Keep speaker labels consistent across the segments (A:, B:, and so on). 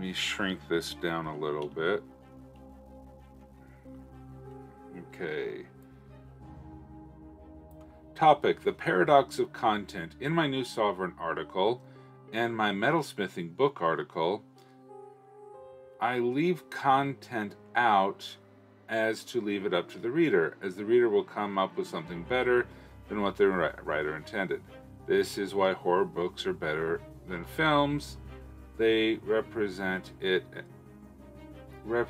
A: me shrink this down a little bit. Okay. Topic The Paradox of Content. In my New Sovereign article and my Metalsmithing book article, I leave content out as to leave it up to the reader, as the reader will come up with something better than what the writer intended. This is why horror books are better than films. They represent it. Rep,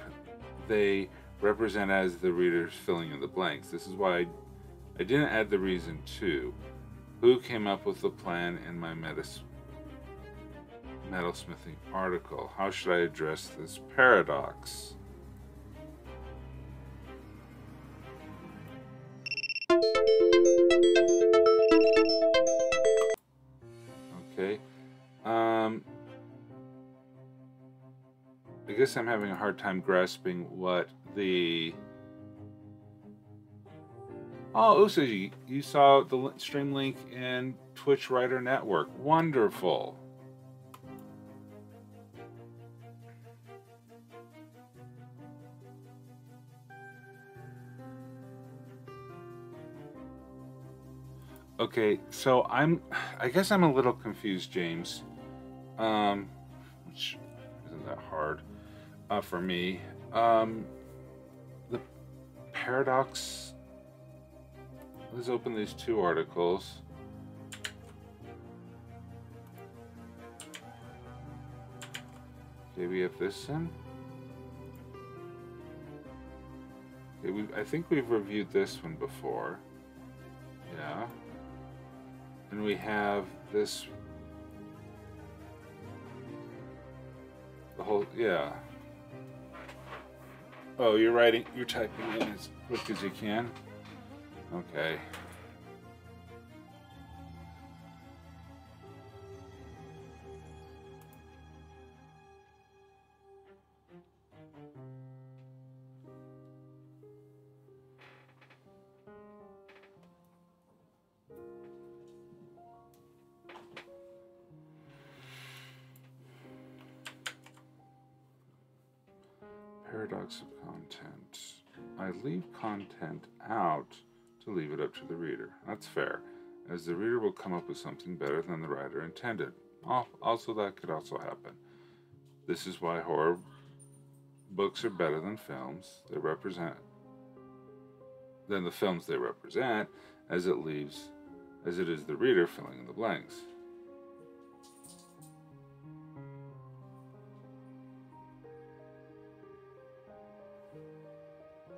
A: they represent as the reader's filling in the blanks. This is why I, I didn't add the reason to. Who came up with the plan in my metas, metalsmithing article? How should I address this paradox? Guess I'm having a hard time grasping what the. Oh, Usuji, you saw the stream link in Twitch Writer Network. Wonderful. Okay, so I'm, I guess I'm a little confused, James. Um, which isn't that hard uh, for me. Um, the paradox. Let's open these two articles. Okay, we have this in. Okay, we I think we've reviewed this one before. Yeah. And we have this. The whole, yeah. Oh, you're writing, you're typing in as quick as you can? Okay. Paradox of content. I leave content out to leave it up to the reader. That's fair, as the reader will come up with something better than the writer intended. Also, that could also happen. This is why horror books are better than films. They represent than the films they represent, as it leaves, as it is the reader filling in the blanks.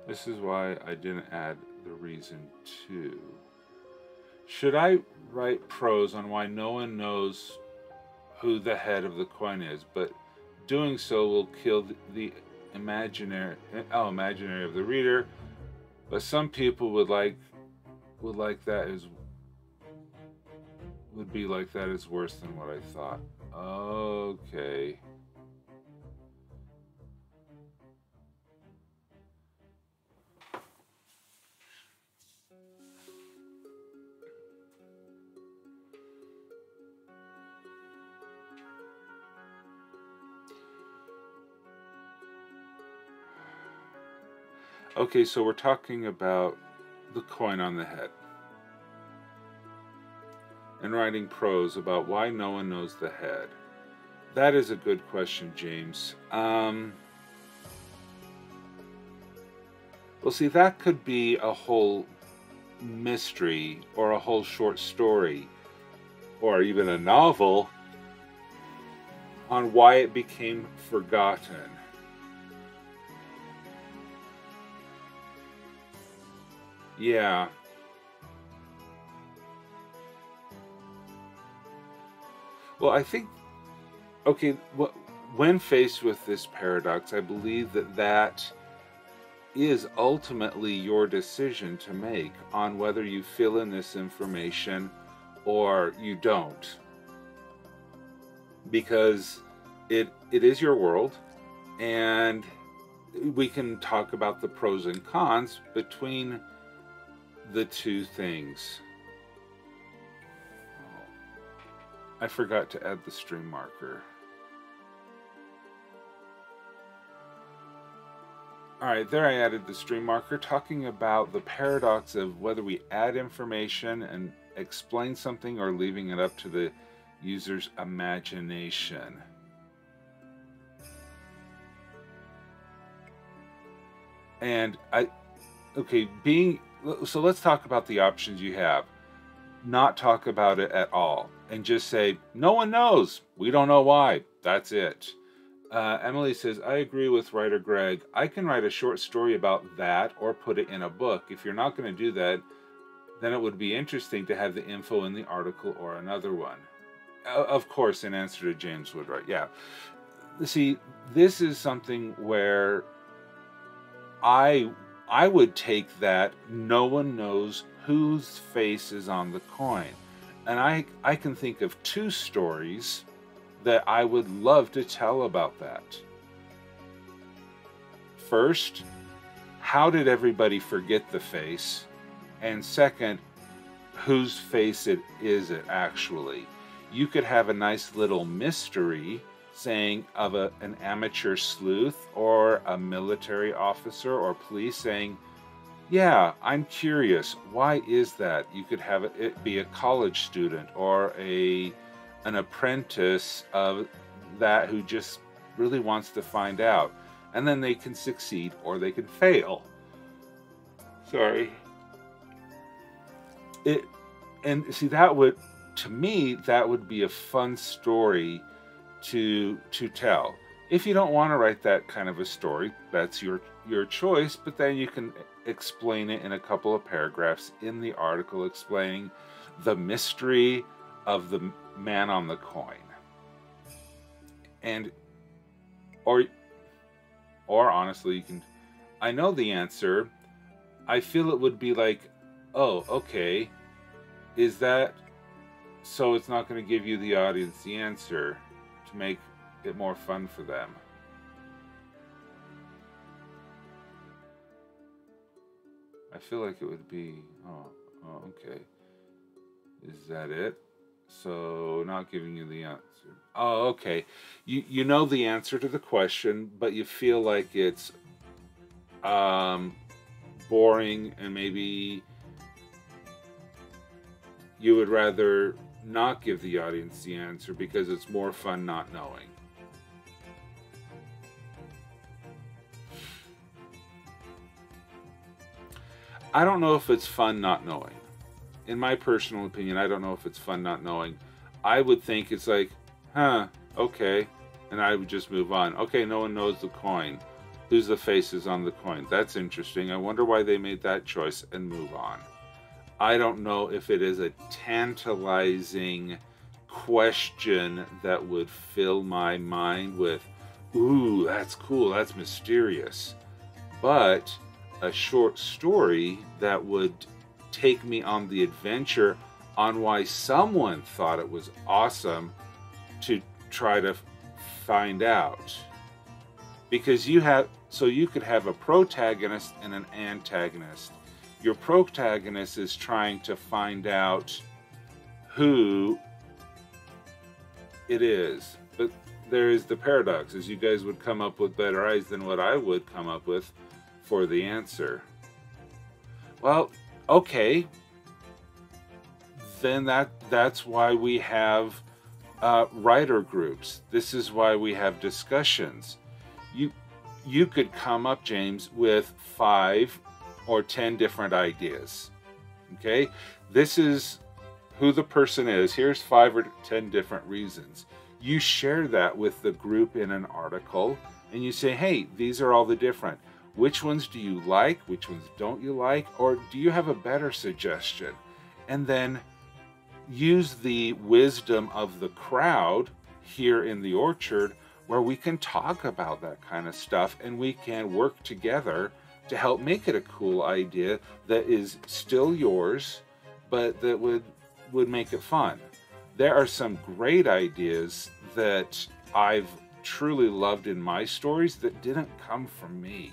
A: This is why I didn't add the reason to. Should I write prose on why no one knows who the head of the coin is, but doing so will kill the, imaginary oh imaginary of the reader. But some people would like would like that is would be like that is worse than what I thought. Okay. Okay, so we're talking about the coin on the head. And writing prose about why no one knows the head. That is a good question, James. Um, well, see, that could be a whole mystery or a whole short story or even a novel on why it became forgotten. Yeah. Well, I think, okay, when faced with this paradox, I believe that that is ultimately your decision to make on whether you fill in this information or you don't. Because it it is your world and we can talk about the pros and cons between the two things. I forgot to add the stream marker. All right, there I added the stream marker talking about the paradox of whether we add information and explain something or leaving it up to the user's imagination. And I, okay, being, so let's talk about the options you have. Not talk about it at all and just say, no one knows. We don't know why. That's it. Uh, Emily says, I agree with writer Greg. I can write a short story about that or put it in a book. If you're not going to do that, then it would be interesting to have the info in the article or another one. Of course, in answer to James Woodwright. Yeah. See, this is something where I I would take that no one knows whose face is on the coin. And I I can think of two stories that I would love to tell about that. First, how did everybody forget the face? And second, whose face it is it actually? You could have a nice little mystery saying of a, an amateur sleuth or a military officer or police saying, yeah, I'm curious. Why is that? You could have it be a college student or a an apprentice of that who just really wants to find out. And then they can succeed or they can fail. Sorry. It and see that would to me that would be a fun story to to tell. If you don't want to write that kind of a story, that's your your choice, but then you can explain it in a couple of paragraphs in the article explaining the mystery of the man on the coin. And or or honestly, you can I know the answer. I feel it would be like, "Oh, okay. Is that so it's not going to give you the audience the answer to make it more fun for them?" I feel like it would be, oh, oh okay. Is that it? So not giving you the answer. Oh, okay. You you know the answer to the question, but you feel like it's um, boring and maybe you would rather not give the audience the answer because it's more fun not knowing. I don't know if it's fun not knowing in my personal opinion, I don't know if it's fun not knowing. I would think it's like, huh, okay. And I would just move on. Okay, no one knows the coin. Who's the faces on the coin? That's interesting. I wonder why they made that choice and move on. I don't know if it is a tantalizing question that would fill my mind with, ooh, that's cool, that's mysterious. But a short story that would take me on the adventure on why someone thought it was awesome to try to find out. Because you have, so you could have a protagonist and an antagonist. Your protagonist is trying to find out who it is. But there is the paradox, is you guys would come up with better eyes than what I would come up with for the answer. Well, okay, then that that's why we have uh, writer groups. This is why we have discussions. You you could come up, James, with five or ten different ideas. Okay, this is who the person is. Here's five or ten different reasons. You share that with the group in an article, and you say, "Hey, these are all the different." Which ones do you like? Which ones don't you like? Or do you have a better suggestion? And then use the wisdom of the crowd here in the orchard where we can talk about that kind of stuff and we can work together to help make it a cool idea that is still yours but that would would make it fun. There are some great ideas that I've truly loved in my stories that didn't come from me.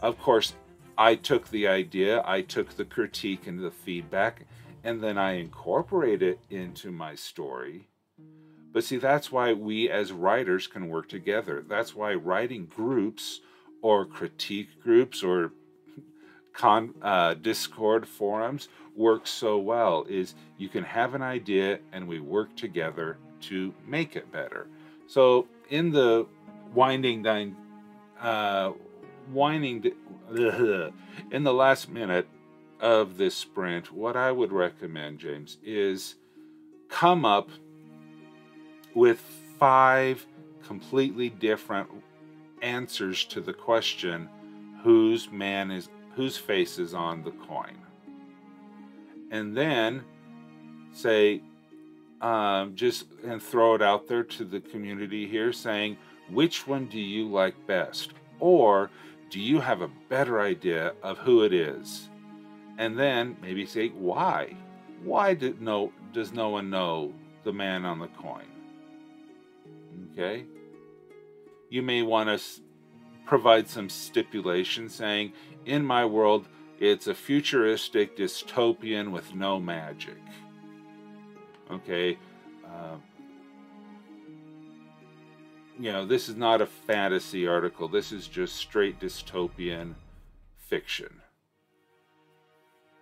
A: Of course, I took the idea, I took the critique and the feedback, and then I incorporate it into my story. But see, that's why we as writers can work together. That's why writing groups or critique groups or con, uh, Discord forums works so well is you can have an idea and we work together to make it better. So in the winding down, uh, winding in the last minute of this sprint, what I would recommend, James, is come up with five completely different answers to the question whose man is whose face is on the coin? And then say um, just and throw it out there to the community here saying which one do you like best? Or do you have a better idea of who it is? And then maybe say why? Why did no does no one know the man on the coin? Okay you may want to provide some stipulation saying in my world it's a futuristic dystopian with no magic. Okay. Uh, you know, this is not a fantasy article. This is just straight dystopian fiction.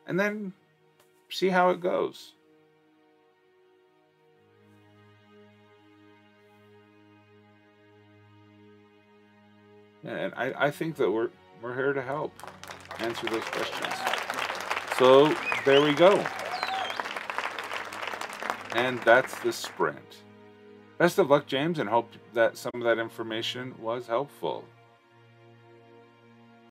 A: And then see how it goes. And I, I think that we're we're here to help answer those questions. So there we go. And that's the sprint. Best of luck, James, and hope that some of that information was helpful.